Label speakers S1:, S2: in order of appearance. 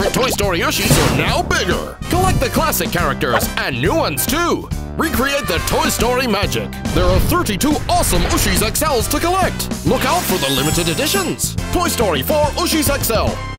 S1: favorite Toy Story Ooshies are now bigger. Collect the classic characters and new ones too. Recreate the Toy Story magic. There are 32 awesome Ooshies XLs to collect. Look out for the limited editions. Toy Story 4 Ooshies XL.